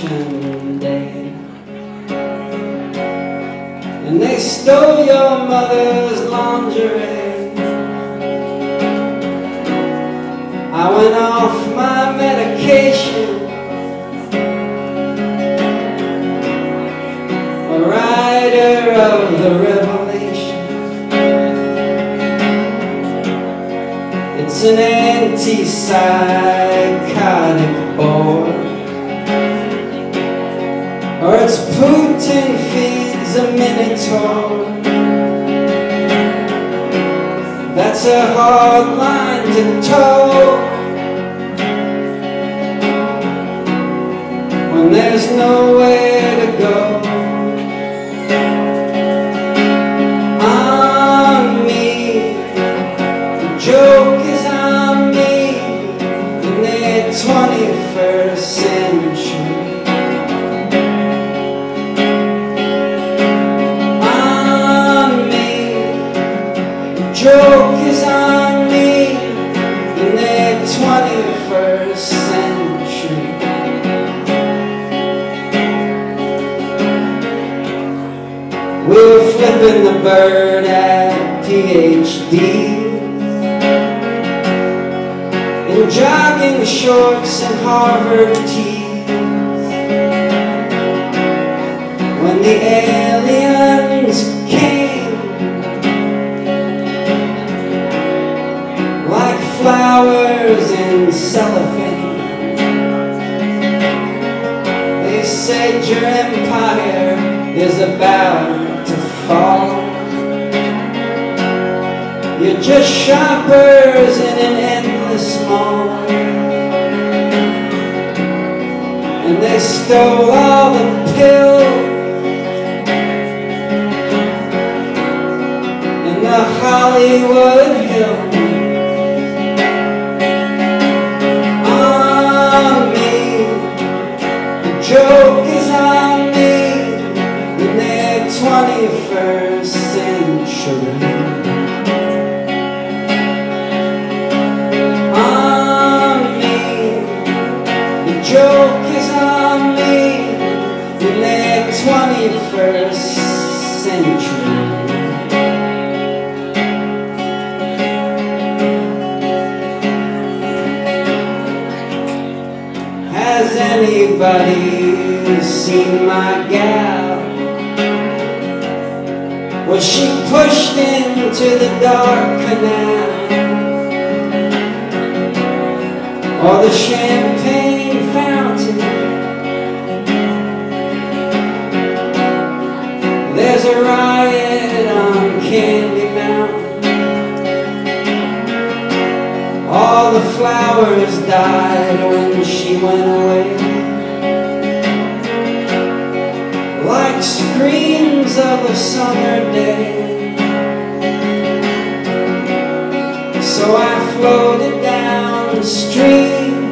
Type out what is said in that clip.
day And they stole your mother's lingerie. I went off my medication. A rider of the revelation. It's an anti-psychotic board or it's Putin feeds a minotaur. That's a hard line to toe. Joke is on me in the 21st century. We were flipping the bird at PhD. and jogging the shorts and Harvard tees. Flowers in cellophane. They said your empire is about to fall. You're just shoppers in an endless mall. And they stole all the pills 21st century. On me, the joke is on me in the 21st century. Has anybody seen my gal? Was she pushed into the dark canal? Or the champagne fountain? There's a riot on Candy Mountain. All the flowers died when she went away. Like screams of a summer day. So I floated down the stream